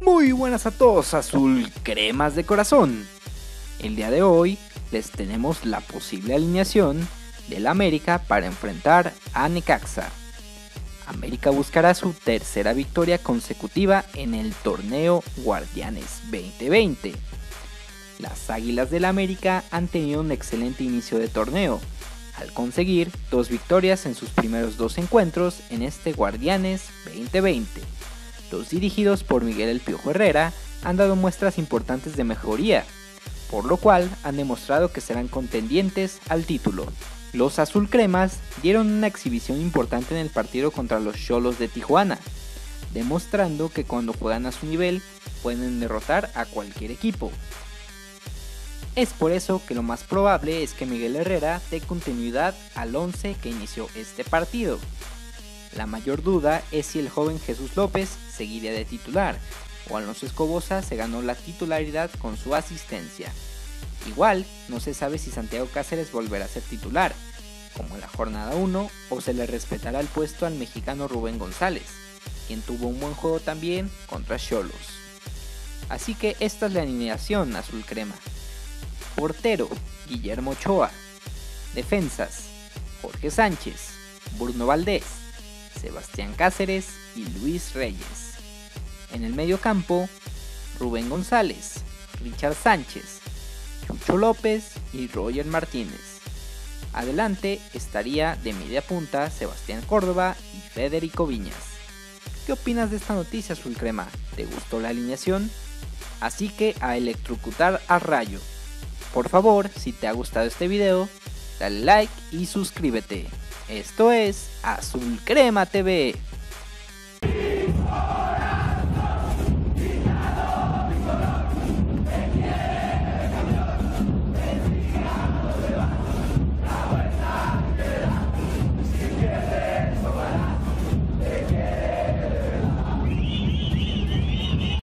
Muy buenas a todos, azul cremas de corazón. El día de hoy les tenemos la posible alineación del América para enfrentar a Necaxa. América buscará su tercera victoria consecutiva en el torneo Guardianes 2020. Las Águilas del América han tenido un excelente inicio de torneo, al conseguir dos victorias en sus primeros dos encuentros en este Guardianes 2020. Los dirigidos por Miguel El Piojo Herrera han dado muestras importantes de mejoría, por lo cual han demostrado que serán contendientes al título. Los azul cremas dieron una exhibición importante en el partido contra los Cholos de Tijuana, demostrando que cuando juegan a su nivel pueden derrotar a cualquier equipo. Es por eso que lo más probable es que Miguel Herrera dé continuidad al 11 que inició este partido. La mayor duda es si el joven Jesús López seguiría de titular o Alonso Escobosa se ganó la titularidad con su asistencia. Igual, no se sabe si Santiago Cáceres volverá a ser titular, como en la jornada 1, o se le respetará el puesto al mexicano Rubén González, quien tuvo un buen juego también contra Cholos. Así que esta es la alineación azul crema. Portero, Guillermo Ochoa. Defensas, Jorge Sánchez, Bruno Valdés, Sebastián Cáceres y Luis Reyes. En el medio campo, Rubén González, Richard Sánchez, Chucho López y Roger Martínez. Adelante estaría de media punta Sebastián Córdoba y Federico Viñas. ¿Qué opinas de esta noticia, Azul Crema? ¿Te gustó la alineación? Así que a electrocutar a rayo. Por favor, si te ha gustado este video, dale like y suscríbete. Esto es Azul Crema TV.